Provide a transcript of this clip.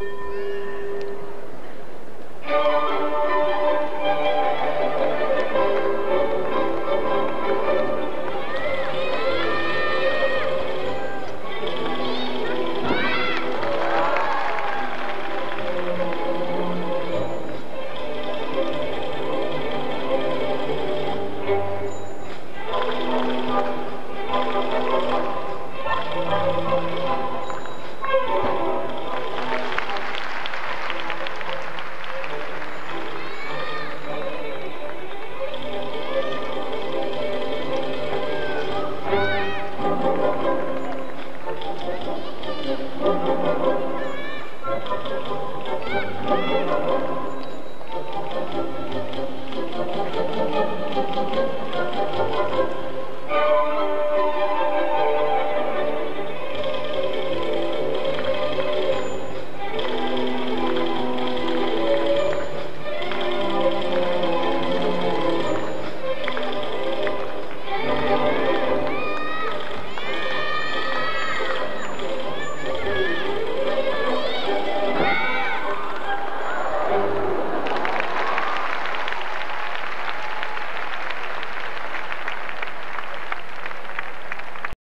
Oh!